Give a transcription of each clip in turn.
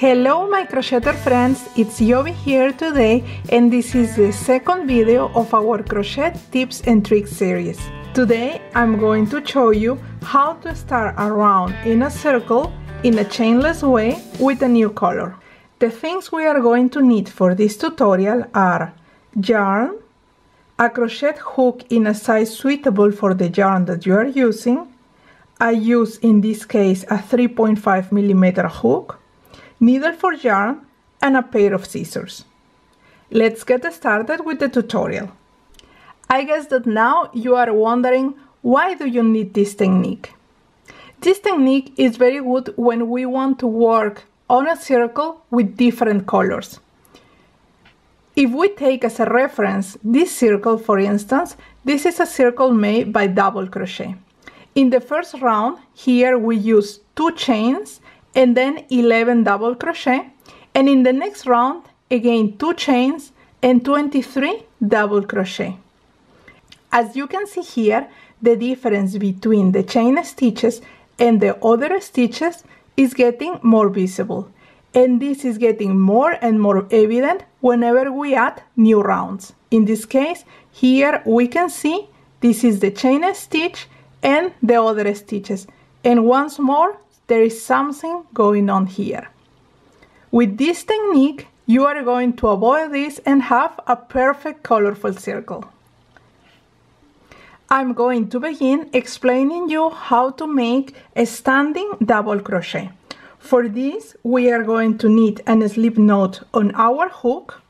Hello my crocheter friends, it's Yobi here today and this is the second video of our crochet tips and tricks series. Today I'm going to show you how to start a round in a circle in a chainless way with a new color. The things we are going to need for this tutorial are yarn, a crochet hook in a size suitable for the yarn that you are using, I use in this case a 3.5 millimeter hook, needle for yarn, and a pair of scissors. Let's get started with the tutorial. I guess that now you are wondering why do you need this technique? This technique is very good when we want to work on a circle with different colors. If we take as a reference this circle for instance, this is a circle made by double crochet. In the first round, here we use two chains and then 11 double crochet and in the next round again two chains and 23 double crochet. As you can see here the difference between the chain stitches and the other stitches is getting more visible and this is getting more and more evident whenever we add new rounds. In this case here we can see this is the chain stitch and the other stitches. And once more there is something going on here. With this technique, you are going to avoid this and have a perfect colorful circle. I'm going to begin explaining you how to make a standing double crochet. For this, we are going to need a slip knot on our hook,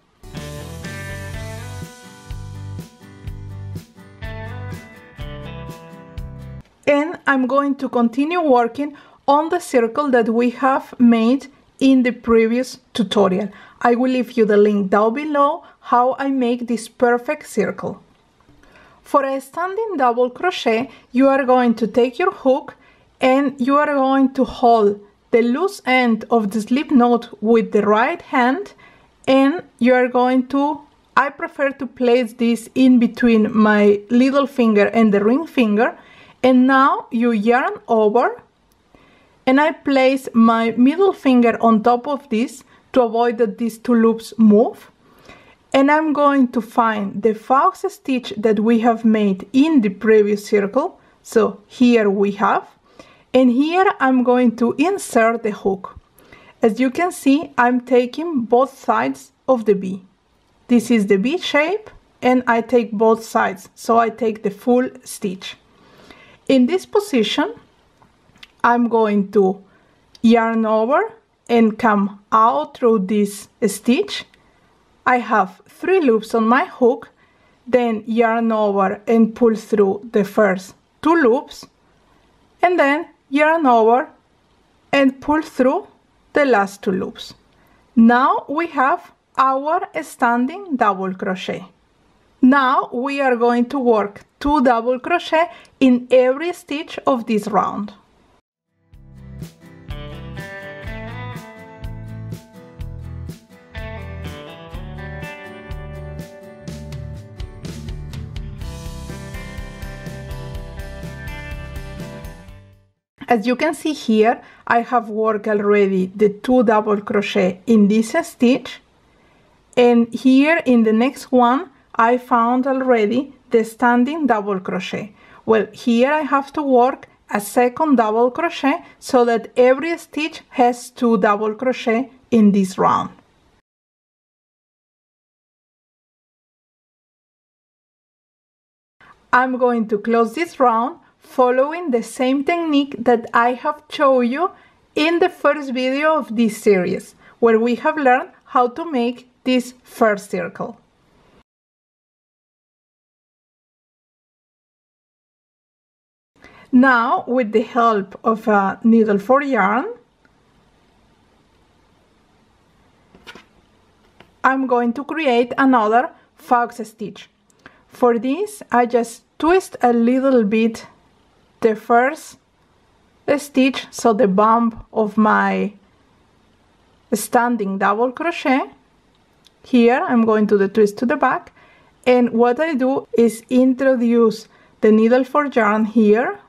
and I'm going to continue working on the circle that we have made in the previous tutorial. I will leave you the link down below how I make this perfect circle. For a standing double crochet, you are going to take your hook and you are going to hold the loose end of the slip knot with the right hand and you are going to I prefer to place this in between my little finger and the ring finger and now you yarn over and I place my middle finger on top of this to avoid that these two loops move. And I'm going to find the fox stitch that we have made in the previous circle. So here we have. And here I'm going to insert the hook. As you can see I'm taking both sides of the V this is the V shape and I take both sides. So I take the full stitch. In this position I'm going to yarn over and come out through this stitch. I have three loops on my hook, then yarn over and pull through the first two loops, and then yarn over and pull through the last two loops. Now we have our standing double crochet. Now we are going to work two double crochet in every stitch of this round. As you can see here, I have worked already the two double crochet in this stitch. And here in the next one, I found already the standing double crochet. Well, here I have to work a second double crochet so that every stitch has two double crochet in this round. I'm going to close this round following the same technique that I have shown you in the first video of this series, where we have learned how to make this first circle. Now, with the help of a needle for yarn, I'm going to create another fox stitch. For this, I just twist a little bit the first stitch so the bump of my standing double crochet. Here I'm going to the twist to the back. And what I do is introduce the needle for yarn here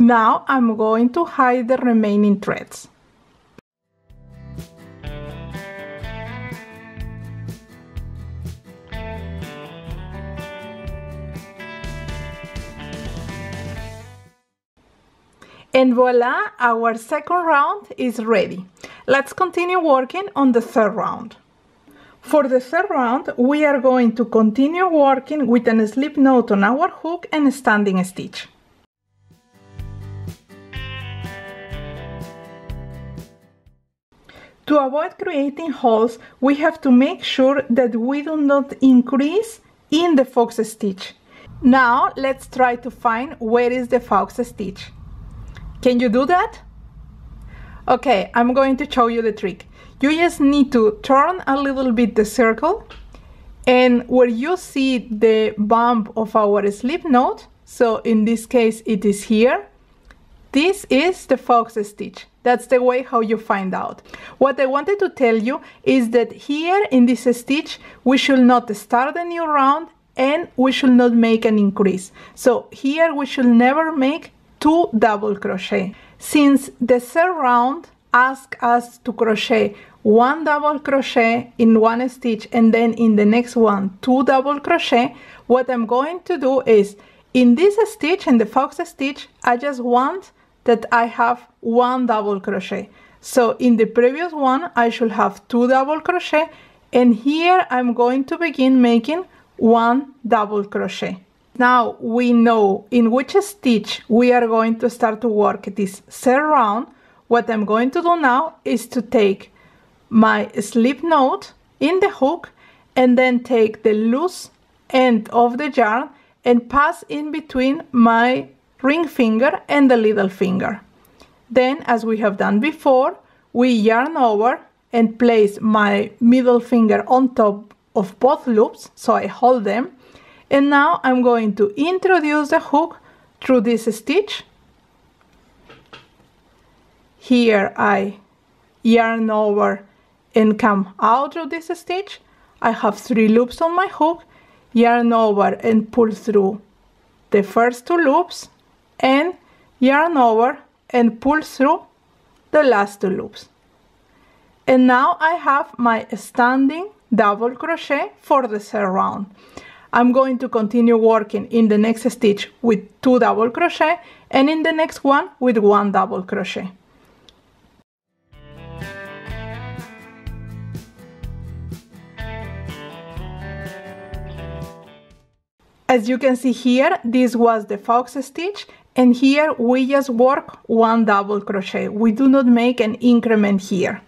Now I'm going to hide the remaining threads. And voila, our second round is ready. Let's continue working on the third round. For the third round, we are going to continue working with a slip knot on our hook and standing stitch. To avoid creating holes, we have to make sure that we do not increase in the fox stitch. Now let's try to find where is the fox stitch. Can you do that? Okay, I'm going to show you the trick. You just need to turn a little bit the circle and where you see the bump of our slip knot, so in this case it is here, this is the fox stitch. That's the way how you find out. What I wanted to tell you is that here in this stitch, we should not start a new round and we should not make an increase. So here we should never make two double crochet. Since the third round asks us to crochet one double crochet in one stitch and then in the next one two double crochet, what I'm going to do is in this stitch, in the fox stitch, I just want that I have one double crochet. So in the previous one, I should have two double crochet and here I'm going to begin making one double crochet. Now we know in which stitch we are going to start to work this third round. What I'm going to do now is to take my slip knot in the hook and then take the loose end of the yarn and pass in between my ring finger and the little finger. Then, as we have done before, we yarn over and place my middle finger on top of both loops, so I hold them, and now I'm going to introduce the hook through this stitch. Here I yarn over and come out of this stitch. I have three loops on my hook. Yarn over and pull through the first two loops and yarn over and pull through the last two loops and now I have my standing double crochet for the third round I'm going to continue working in the next stitch with two double crochet and in the next one with one double crochet. As you can see here, this was the fox stitch and here we just work one double crochet. We do not make an increment here.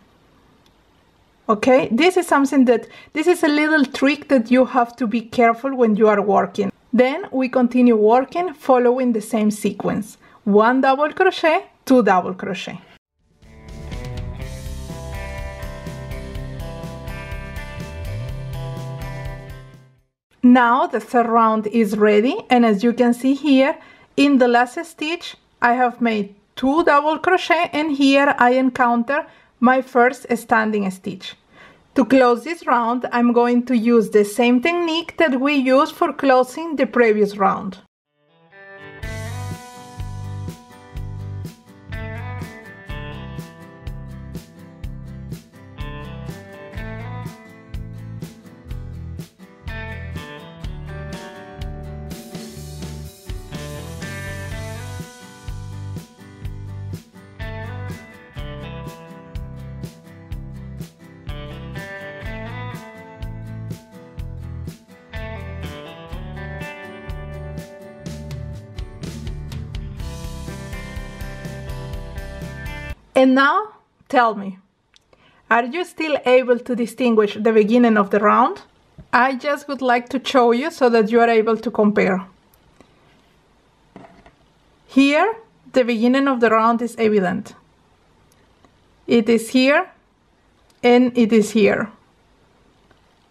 Okay? This is something that this is a little trick that you have to be careful when you are working. Then we continue working following the same sequence. One double crochet two double crochet. Now the third round is ready and as you can see here in the last stitch I have made two double crochet and here I encounter my first standing stitch. To close this round, I'm going to use the same technique that we used for closing the previous round. And now, tell me, are you still able to distinguish the beginning of the round? I just would like to show you so that you are able to compare. Here, the beginning of the round is evident. It is here and it is here.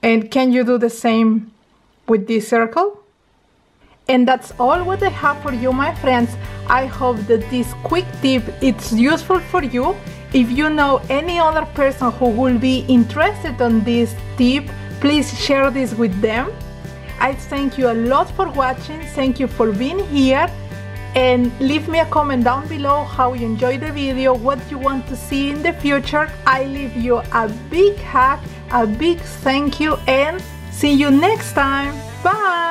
And can you do the same with this circle? And that's all what I have for you my friends. I hope that this quick tip is useful for you. If you know any other person who will be interested on this tip, please share this with them. I thank you a lot for watching. Thank you for being here. and leave me a comment down below how you enjoyed the video, what you want to see in the future. I leave you a big hug, a big thank you and see you next time. Bye!